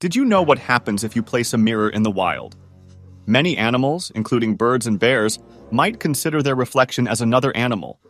Did you know what happens if you place a mirror in the wild? Many animals, including birds and bears, might consider their reflection as another animal.